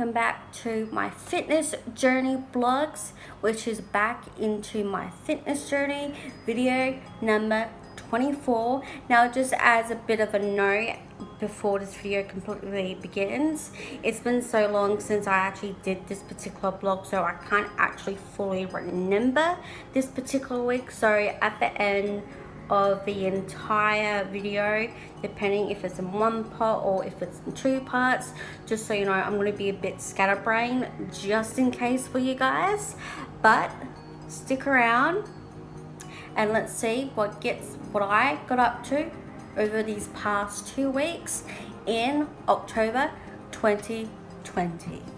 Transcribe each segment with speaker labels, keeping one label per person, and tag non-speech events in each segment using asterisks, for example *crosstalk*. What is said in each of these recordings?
Speaker 1: welcome back to my fitness journey blogs which is back into my fitness journey video number 24. Now just as a bit of a note before this video completely begins, it's been so long since I actually did this particular blog so I can't actually fully remember this particular week so at the end of the entire video depending if it's in one part or if it's in two parts. Just so you know I'm going to be a bit scatterbrained just in case for you guys. But stick around and let's see what gets what I got up to over these past two weeks in October 2020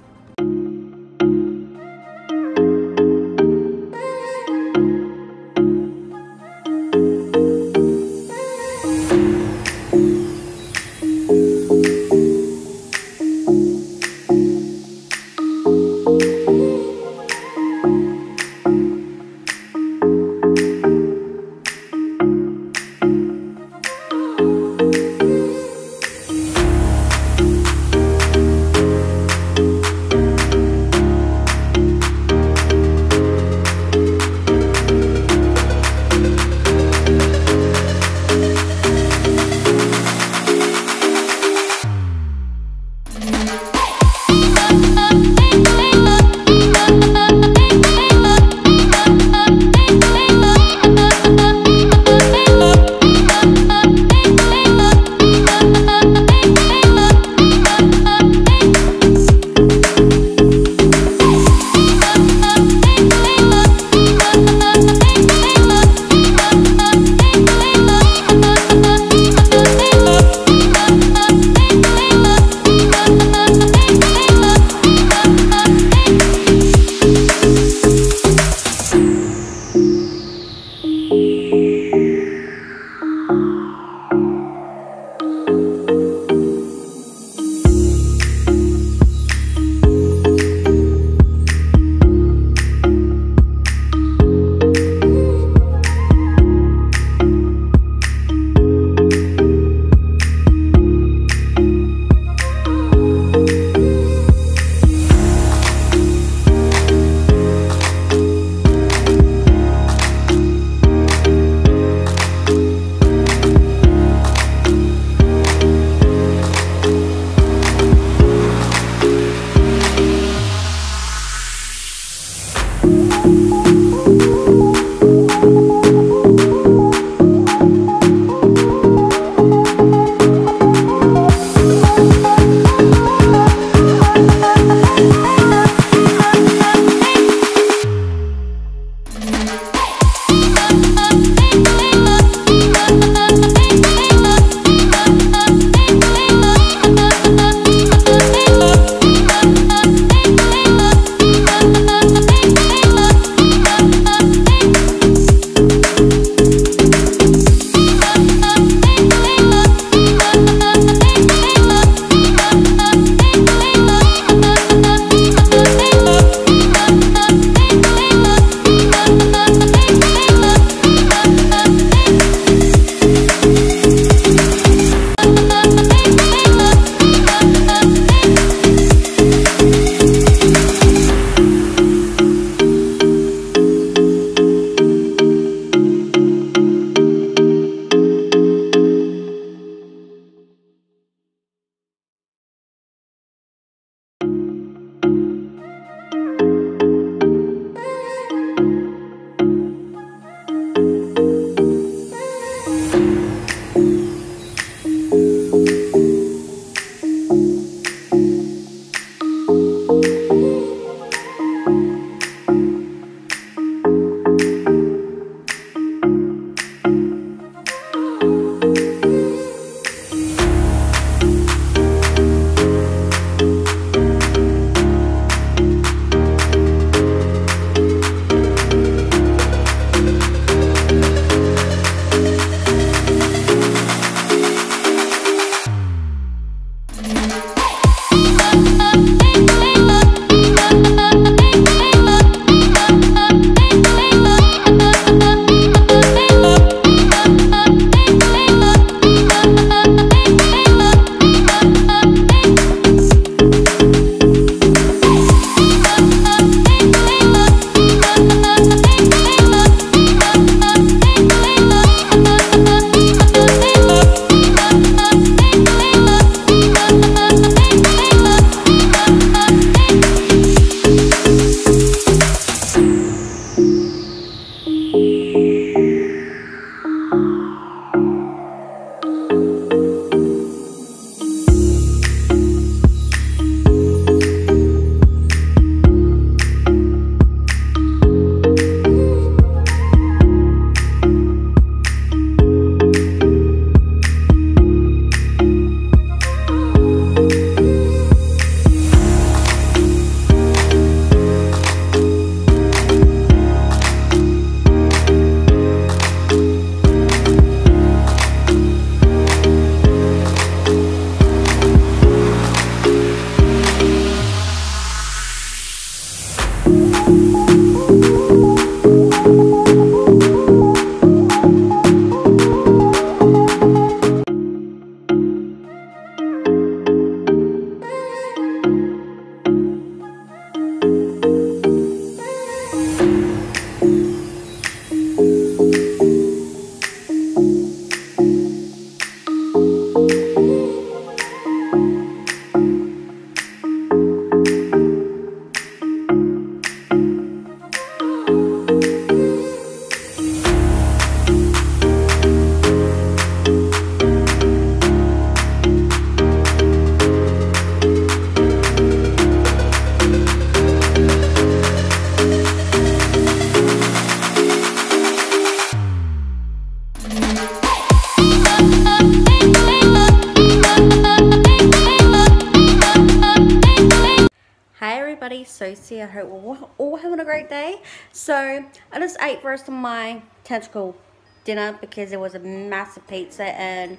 Speaker 1: So I just ate the rest of my tentacle dinner because it was a massive pizza and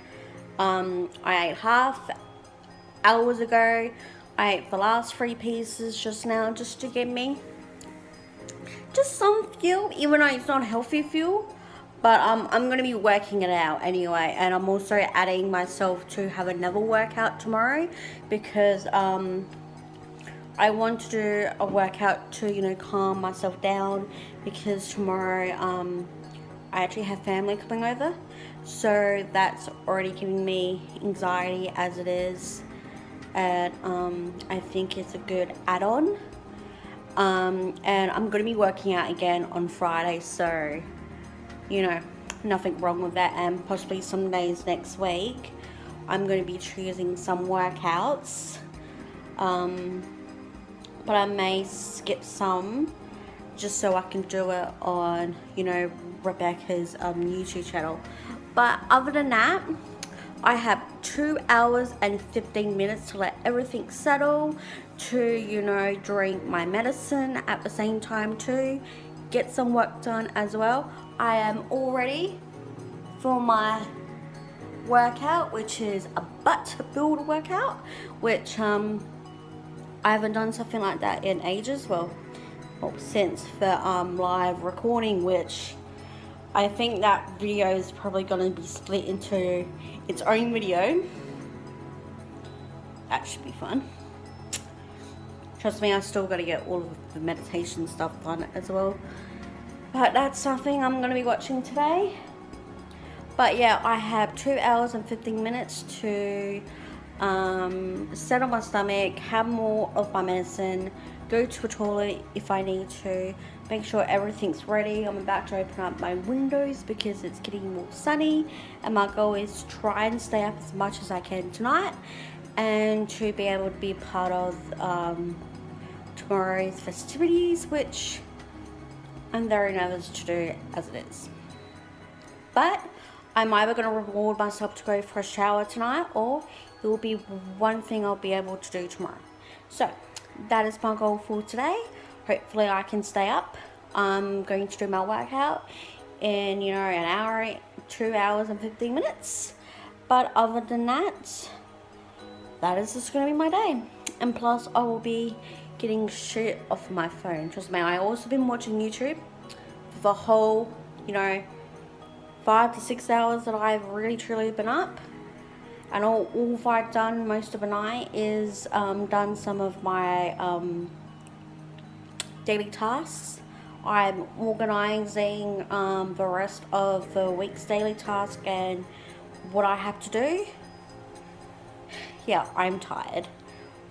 Speaker 1: um, I ate half hours ago. I ate the last three pieces just now just to give me just some fuel, even though it's not healthy fuel. But um, I'm going to be working it out anyway. And I'm also adding myself to have another workout tomorrow because um, I want to do a workout to, you know, calm myself down because tomorrow um, I actually have family coming over. So that's already giving me anxiety as it is. And um, I think it's a good add-on. Um, and I'm going to be working out again on Friday. So, you know, nothing wrong with that. And possibly some days next week, I'm going to be choosing some workouts. Um, but I may skip some just so I can do it on, you know, Rebecca's um, YouTube channel. But other than that, I have two hours and 15 minutes to let everything settle, to, you know, drink my medicine at the same time too, get some work done as well. I am all ready for my workout, which is a butt build workout, which um, I haven't done something like that in ages. Well, well since the um, live recording, which I think that video is probably going to be split into its own video. That should be fun. Trust me, I still got to get all of the meditation stuff done as well. But that's something I'm going to be watching today. But yeah, I have 2 hours and 15 minutes to um, settle my stomach, have more of my medicine, go to the toilet if I need to, make sure everything's ready. I'm about to open up my windows because it's getting more sunny and my goal is to try and stay up as much as I can tonight and to be able to be part of um, tomorrow's festivities which I'm very nervous to do as it is. But I'm either going to reward myself to go for a shower tonight or it will be one thing I'll be able to do tomorrow. So that is my goal for today. Hopefully I can stay up. I'm going to do my workout in, you know, an hour, two hours and 15 minutes. But other than that, that is just going to be my day. And plus I will be getting shit off my phone. Trust me, I've also been watching YouTube for the whole, you know, five to six hours that I've really truly been up and all, all I've done most of the night is um, done some of my um, daily tasks. I'm organizing um, the rest of the week's daily task and what I have to do. Yeah, I'm tired.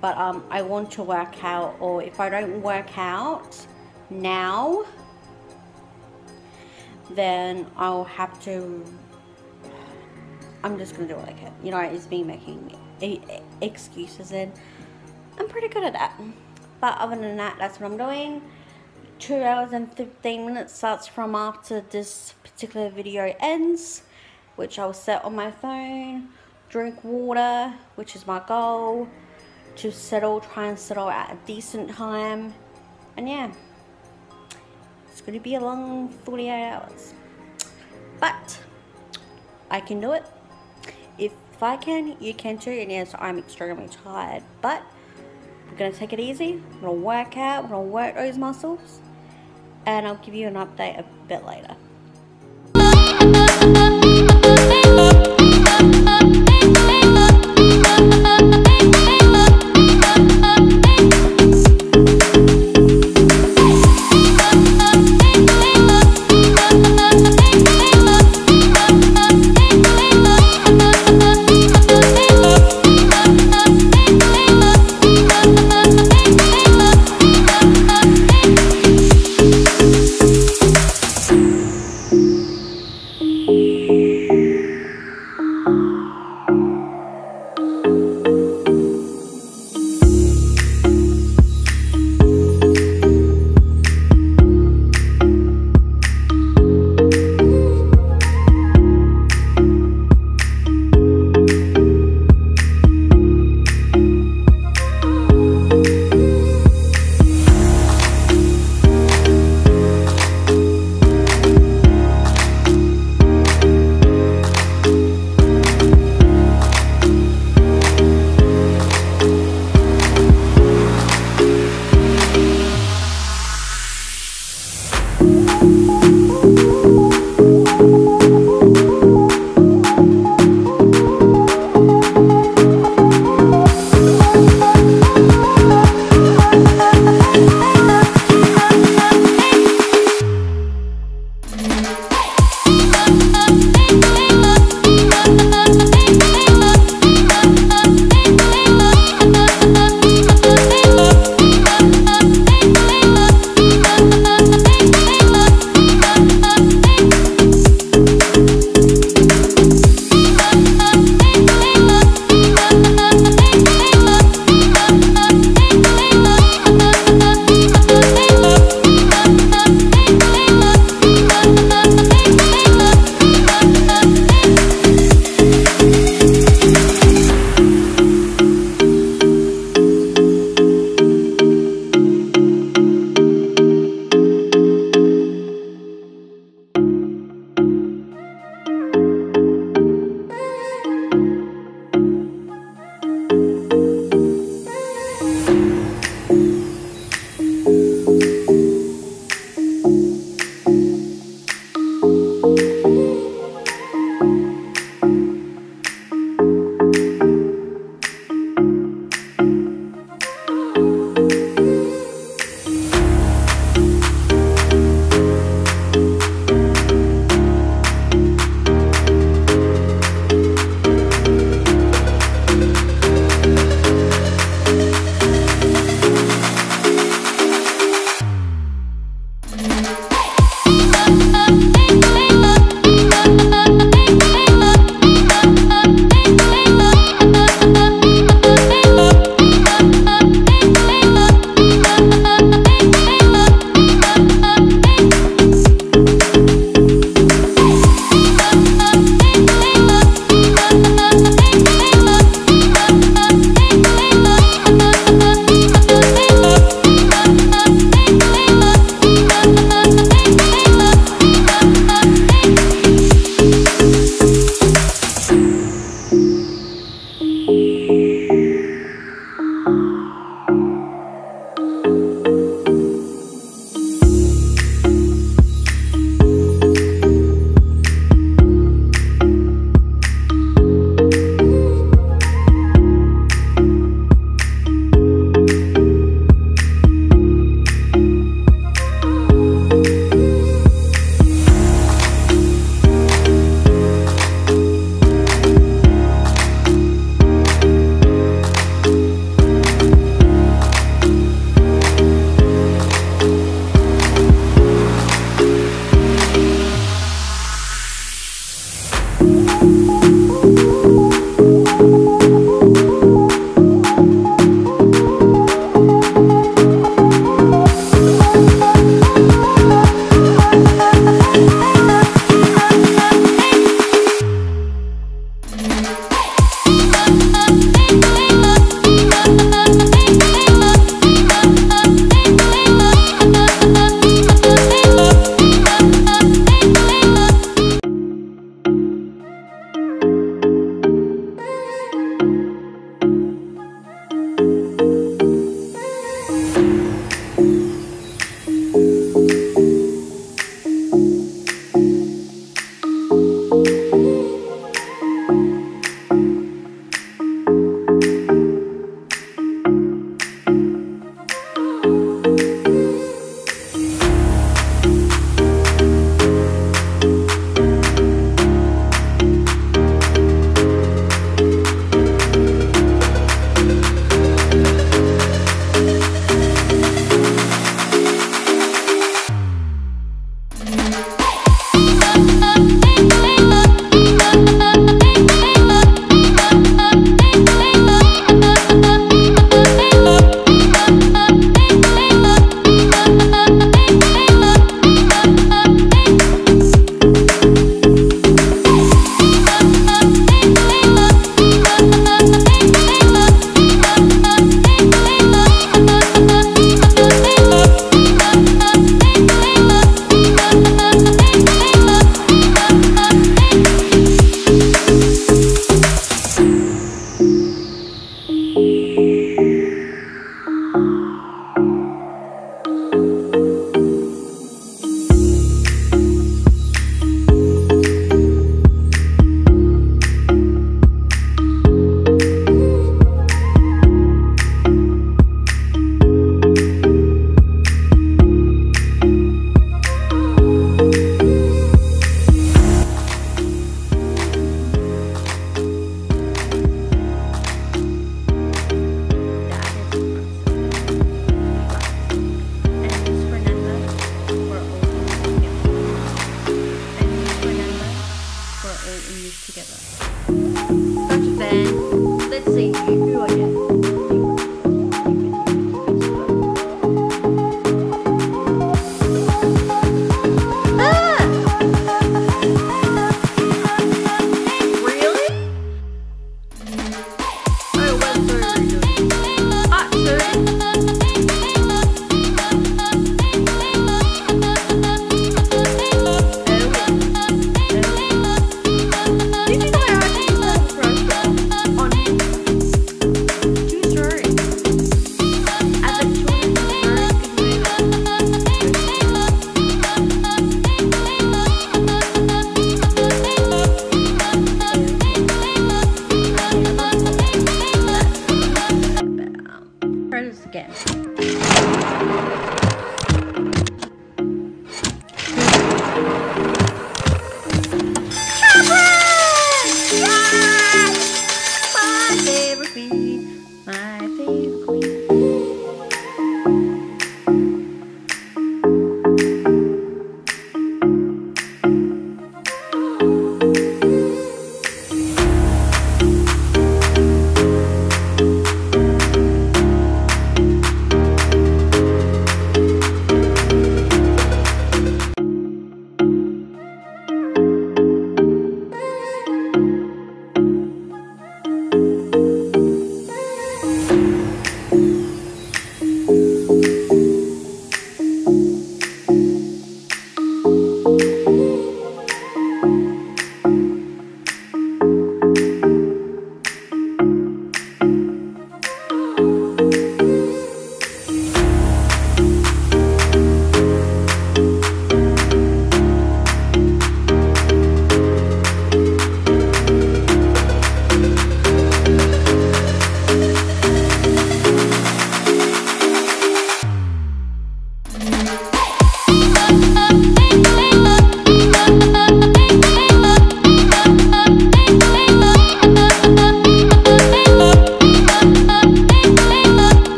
Speaker 1: But um, I want to work out, or if I don't work out now, then I'll have to I'm just gonna do what I can. You know, it's me making excuses and I'm pretty good at that. But other than that, that's what I'm doing. Two hours and 15 minutes starts from after this particular video ends, which I'll set on my phone, drink water, which is my goal, to settle, try and settle at a decent time. And yeah, it's gonna be a long 48 hours. But I can do it if I can, you can too. And yes, I'm extremely tired, but we're gonna take it easy. I'm gonna work out, I'm gonna work those muscles, and I'll give you an update a bit later.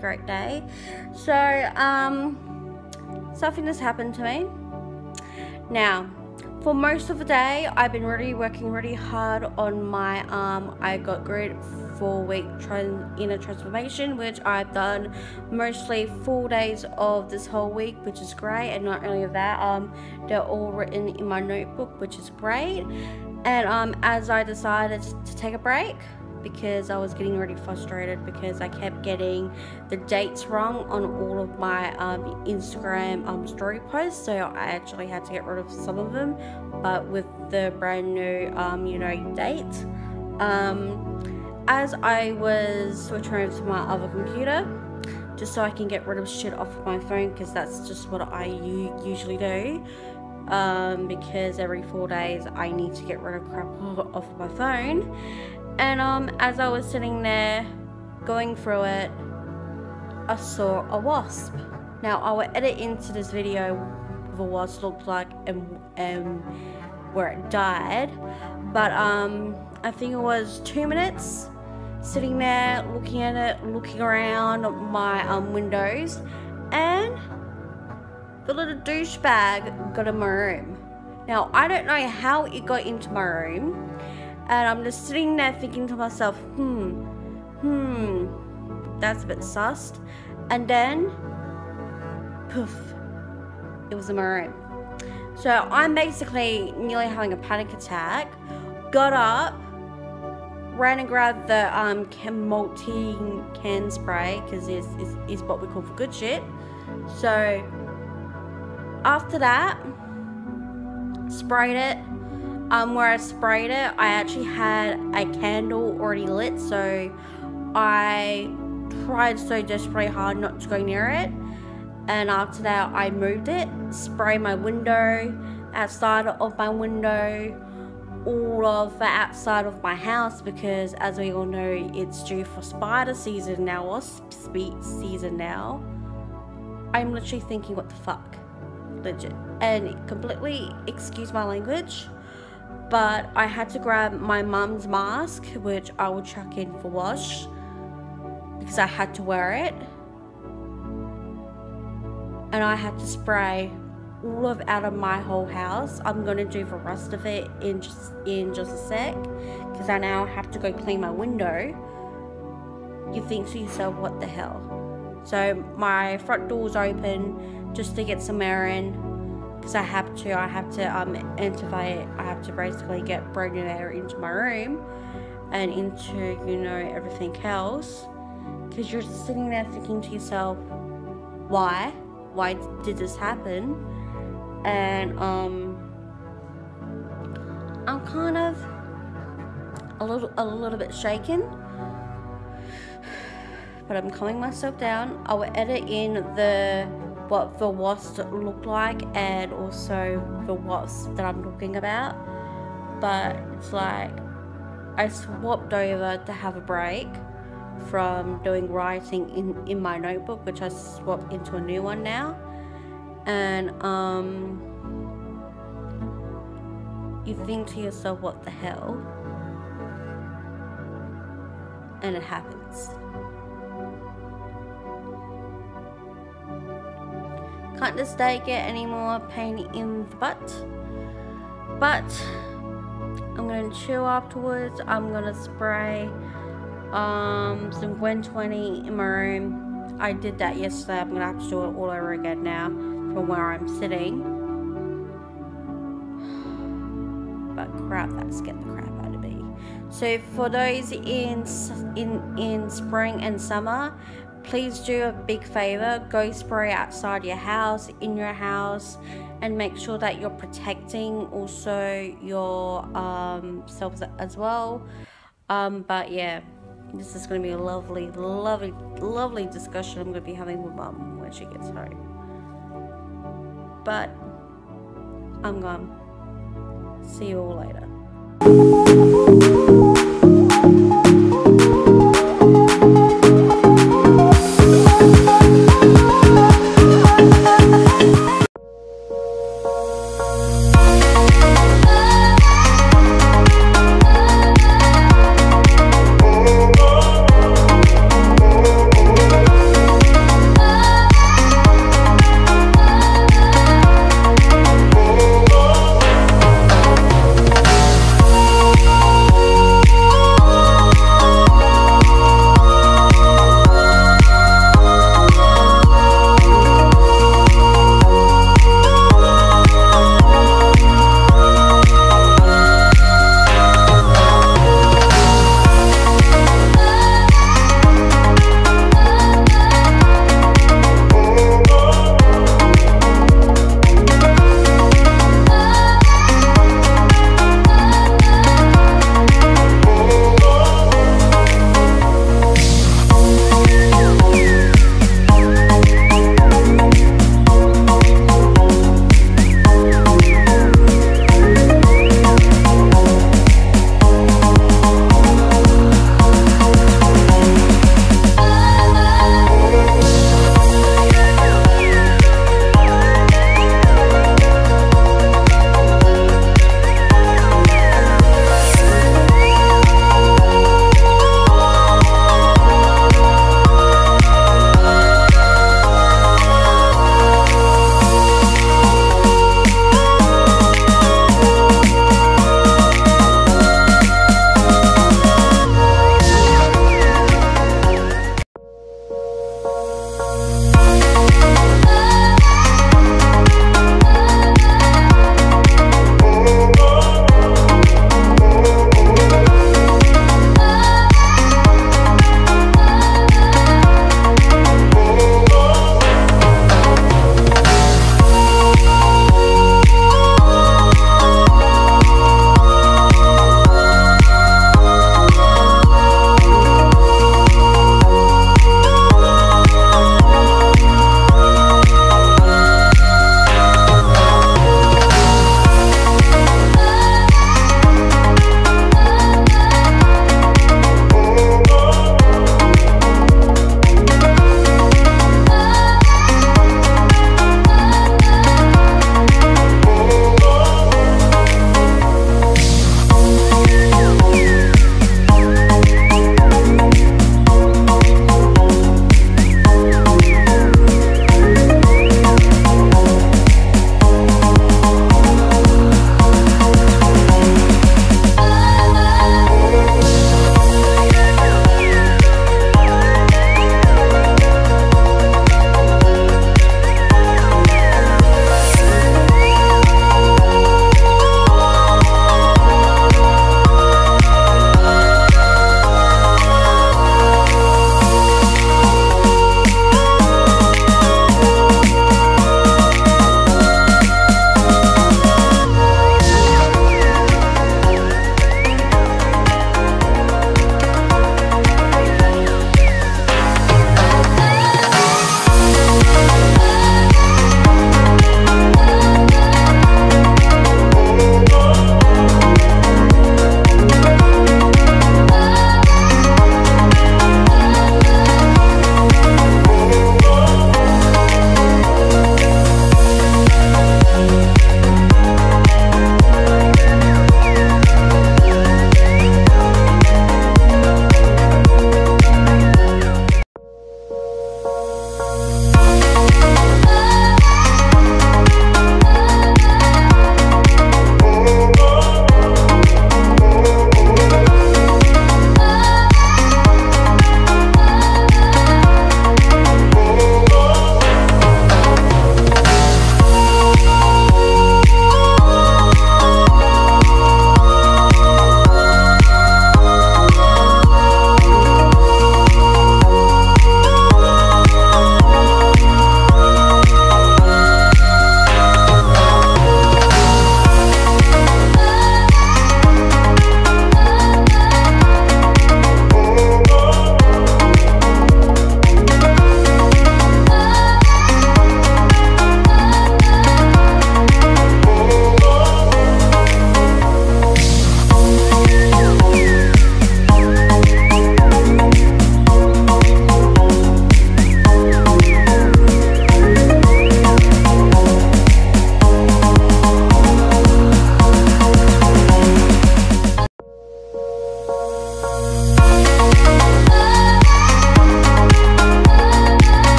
Speaker 1: Great day. So um something has happened to me. Now for most of the day I've been really working really hard on my um I got great four week inner transformation which I've done mostly four days of this whole week which is great. And not only that um they're all written in my notebook which is great. And um as I decided to take a break because I was getting really frustrated because I kept getting the dates wrong on all of my um, Instagram um, story posts so I actually had to get rid of some of them but with the brand new um, you know date um, as I was switching over to my other computer, just so I can get rid of shit off of my phone because that's just what I usually do. Um, because every four days I need to get rid of crap *laughs* off of my phone. And um, as I was sitting there going through it, I saw a wasp. Now I will edit into this video a wasp looked like and, and where it died. But um, I think it was two minutes sitting there looking at it, looking around my um, windows, and the little douchebag got in my room. Now, I don't know how it got into my room, and I'm just sitting there thinking to myself, hmm, hmm, that's a bit sus. And then, poof, it was in my room. So I'm basically nearly having a panic attack, got up, ran and grabbed the um, Mortein can spray because is is is what we call for good shit. So after that, sprayed it. Um, where I sprayed it, I actually had a candle already lit, so I tried so desperately hard not to go near it. And after that, I moved it, sprayed my window, outside of my window, all of the outside of my house because as we all know it's due for spider season now or speed season now. I'm literally thinking what the fuck? Legit. And completely excuse my language but i had to grab my mum's mask which i will chuck in for wash because i had to wear it and i had to spray all of out of my whole house. I'm gonna do the rest of it in just in just a sec because I now have to go clean my window. You think to yourself, what the hell? So my front door's open just to get some air in because I have to. I have to um intubate. I have to basically get brand new air into my room and into you know everything else because you're sitting there thinking to yourself, why? Why did this happen? and um, I'm kind of a little a little bit shaken *sighs* but I'm calming myself down I will edit in the what the wasps look like and also the wasps that I'm talking about but it's like I swapped over to have a break from doing writing in, in my notebook which I swapped into a new one now and um, you think to yourself, what the hell? And it happens. Can't this day get any more pain in the butt? But I'm gonna chill afterwards. I'm gonna spray um, some Glen 20 in my room. I did that yesterday. I'm gonna have to do it all over again now from where I'm sitting. *sighs* But crap, that scared the crap out of me. So for those in in in spring and summer, please do a big favor. Go spray outside your house, in your house, and make sure that you're protecting also your um, selves as well. Um, but yeah, this is going to be a lovely, lovely, lovely discussion I'm going to be having with mum when she gets home but I'm gone. See you all later.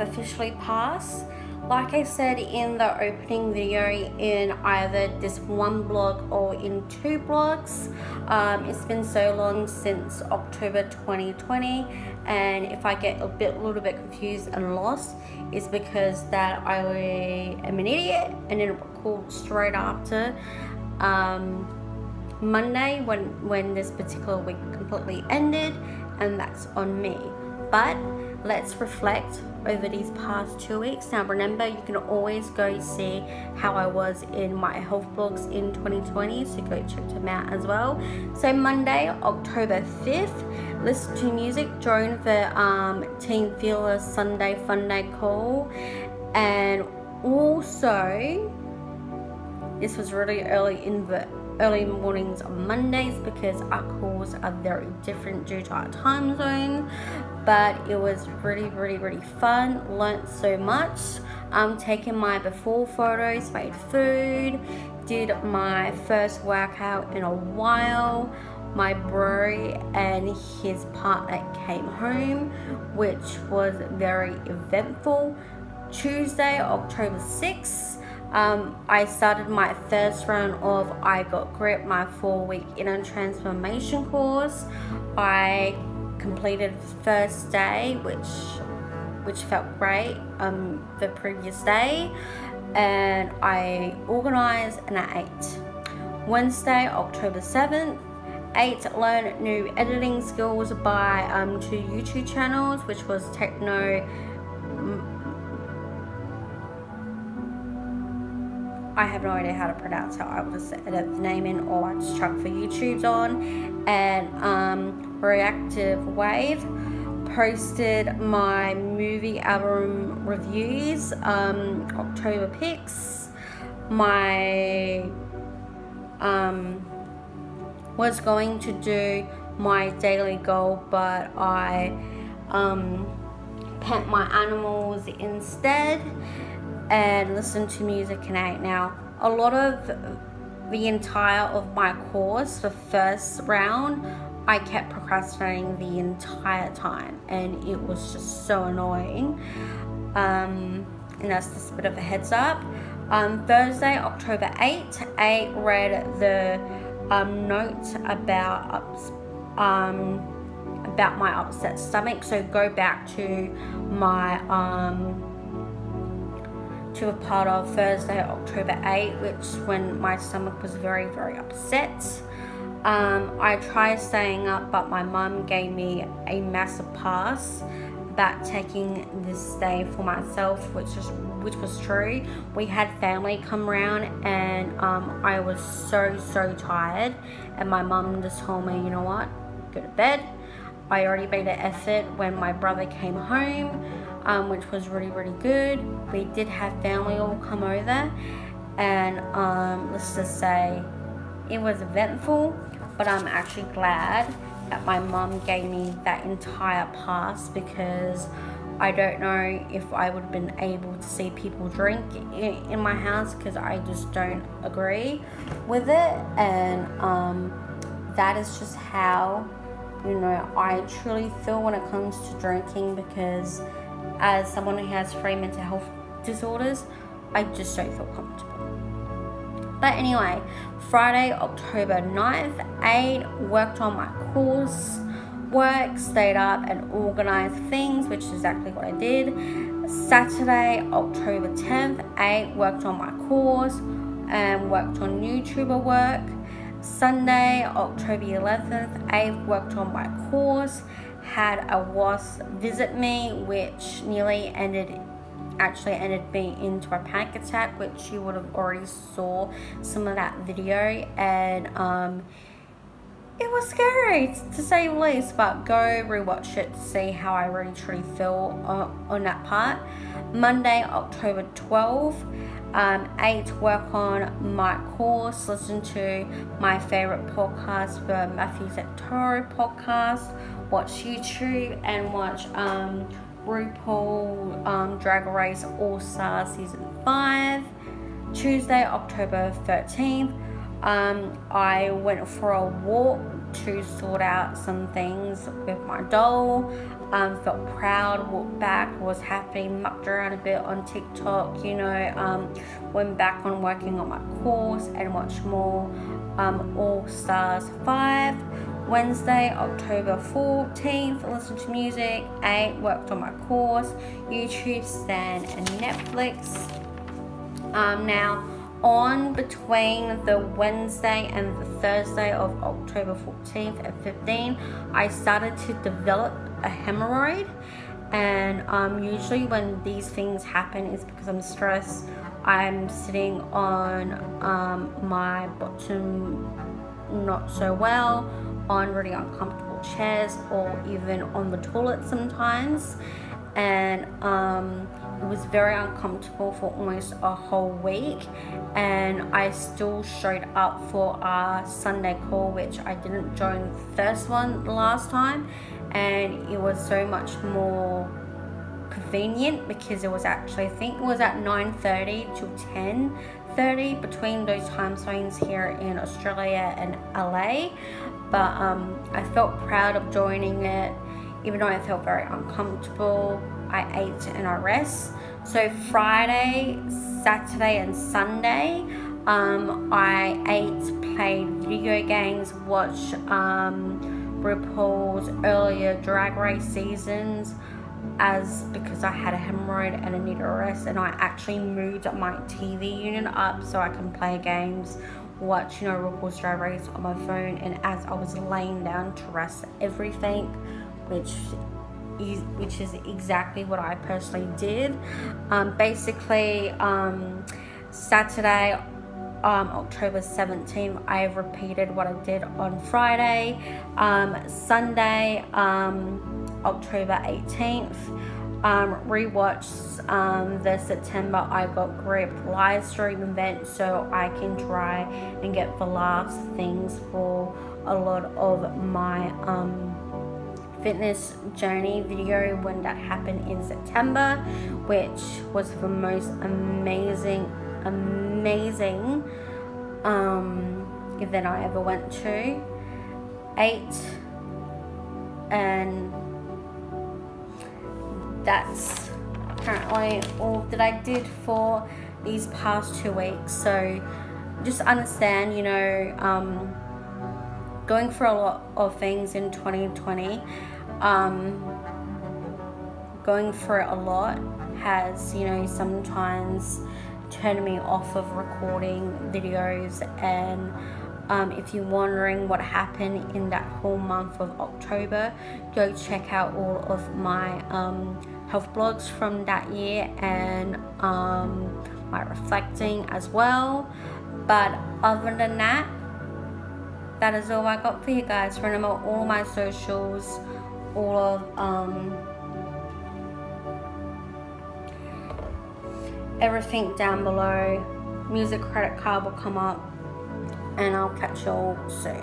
Speaker 1: Have officially passed. Like I said in the opening video in either this one blog or in two blogs, um, it's been so long since October 2020 and if I get a bit, little bit confused and lost, it's because that I am an idiot and then record straight after um, Monday when when this particular week completely ended, and that's on me. But let's reflect over these past two weeks. Now, remember, you can always go see how I was in my health blogs in 2020, so go check them out as well. So, Monday, October 5th, listen to music during the um, Team Fearless Sunday Fun Day call, and also, this was really early in the early mornings on Mondays because our calls are very different due to our time zone. But it was really, really, really fun. Learned so much. Um, taking my before photos, made food, did my first workout in a while. My bro and his partner came home, which was very eventful. Tuesday, October 6th, um, I started my first round of I Got Grip, my four week inner transformation course. I completed first day, which which felt great um, the previous day, and I organized and I ate. Wednesday, October 7th, ate learn new editing skills by um, two YouTube channels, which was Techno I have no idea how to pronounce it. I will just edit the name in or I just chuck for YouTube's on. And um, Reactive Wave posted my movie album reviews, um, October picks. My um, was going to do my daily goal, but I um, pet my animals instead and listen to music and act. Now, a lot of the entire of my course, the first round, I kept procrastinating the entire time, and it was just so annoying. Um, and that's just a bit of a heads up. Um, Thursday, October 8, I read the um, notes about um, about my upset stomach. So go back to my um, to a part of Thursday, October 8, which when my stomach was very, very upset. Um, I tried staying up, but my mum gave me a massive pass about taking this day for myself, which is which was true. We had family come around, and um, I was so so tired, and my mum just told me, you know what, go to bed. I already made an effort when my brother came home um, which was really, really good. We did have family all come over, and um, let's just say it was eventful, but I'm actually glad that my mum gave me that entire pass because I don't know if I would have been able to see people drink in, in my house because I just don't agree with it, and um, that is just how you know I truly feel when it comes to drinking because as someone who has three mental health disorders, I just don't feel comfortable. But anyway, Friday, October 9th, 8 worked on my course work, stayed up and organized things, which is exactly what I did. Saturday, October 10th, 8 worked on my course and worked on YouTuber work. Sunday, October 11th, 8 worked on my course had a wasp visit me, which nearly ended actually ended me into a panic attack, which you would have already saw some of that video, and um, it was scary to say the least. But go rewatch it to see how I really truly feel on, on that part. Monday, October 12th. Um, eight, work on my course, listen to my favorite podcast, the Matthew Zactoro podcast, watch YouTube and watch um, RuPaul um, Drag Race All Star Season 5. Tuesday, October 13th, um, I went for a walk to sort out some things with my doll. Um, felt proud, walked back, was happy, mucked around a bit on TikTok, you know, um, went back on working on my course and watched more um, All Stars 5. Wednesday, October 14th, listen to music. 8, worked on my course, YouTube, Stan, and Netflix. Um, now, on between the Wednesday and the Thursday of October 14th and 15th, I started to develop a hemorrhoid. And um, usually, when these things happen, is because I'm stressed. I'm sitting on um, my bottom not so well, on really uncomfortable chairs, or even on the toilet sometimes. And um, it was very uncomfortable for almost a whole week. And I still showed up for our Sunday call which I didn't join the first one last time. And it was so much more convenient because it was actually I think it was at 9:30 to 10:30 between those time zones here in Australia and LA but um, I felt proud of joining it even though I felt very uncomfortable I ate and I rest. So Friday, Saturday, and Sunday, um, I ate, played video games, watched um, RuPaul's earlier drag race seasons as because I had a hemorrhoid and a rest and I actually moved my TV unit up so I can play games watch you know RuPaul's Drag Race on my phone and as I was laying down to rest everything which is, which is exactly what I personally did. Um, basically, um, Saturday, um, October 17th, I repeated what I did on Friday. Um, Sunday, um, October 18th, um, rewatched um, the September I Got Grip live stream event so I can try and get the last things for a lot of my um, fitness journey video when that happened in September, which was the most amazing, amazing um, event I ever went to. Eight, and that's currently all that I did for these past two weeks. So just understand, you know, um, going for a lot of things in 2020 um, going through a lot has, you know, sometimes turned me off of recording videos. And um, if you're wondering what happened in that whole month of October, go check out all of my um, health blogs from that year and um, my reflecting as well. But other than that, that is all I got for you guys. Remember all my socials all of um, everything down below. Music credit card will come up and I'll catch you all soon.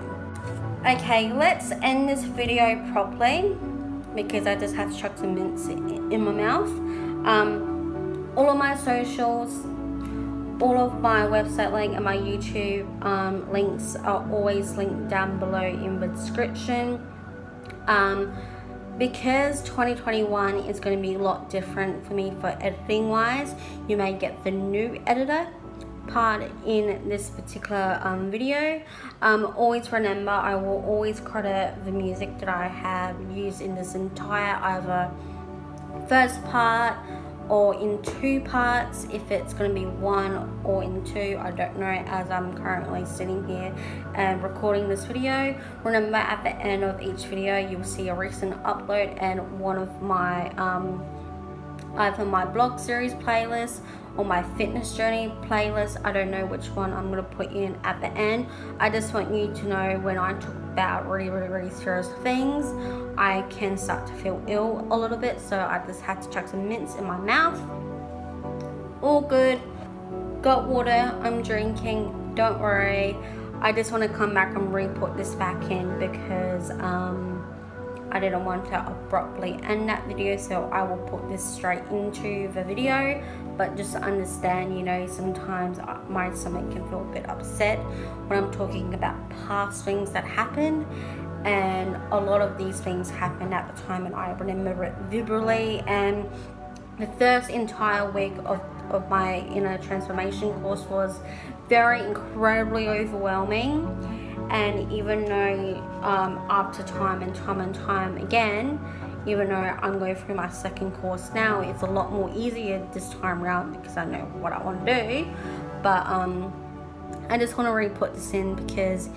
Speaker 1: Okay, let's end this video properly because I just had to chuck some mints in my mouth. Um, all of my socials, all of my website link and my YouTube um, links are always linked down below in the description. Um, because 2021 is going to be a lot different for me for editing wise you may get the new editor part in this particular um, video. Um, always remember I will always credit the music that I have used in this entire either first part or in two parts. If it's going to be one or in two I don't know as I'm currently sitting here and recording this video. Remember at the end of each video you'll see a recent upload and one of my um, either my blog series playlist or my fitness journey playlist. I don't know which one I'm going to put you in at the end. I just want you to know when I talk about really really really serious things I can start to feel ill a little bit. So I just had to chuck some mints in my mouth. All good. Got water. I'm drinking. Don't worry. I just want to come back and re-put this back in because um, I didn't want to abruptly end that video so I will put this straight into the video. But just to understand you know sometimes my stomach can feel a bit upset when I'm talking about past things that happened. And a lot of these things happened at the time and I remember it vividly. And the first entire week of, of my inner transformation course was very incredibly overwhelming and even though um, after time and time and time again even though I'm going through my second course now it's a lot more easier this time around because I know what I want to do. But um, I just want to really put this in because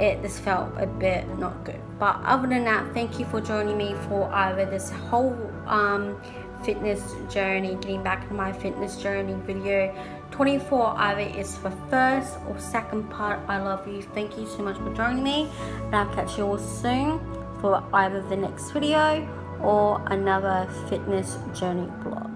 Speaker 1: it just felt a bit not good. But other than that thank you for joining me for either this whole um, fitness journey getting back to my fitness journey video 24 either is for first or second part i love you. Thank you so much for joining me and i'll catch you all soon for either the next video or another fitness journey vlog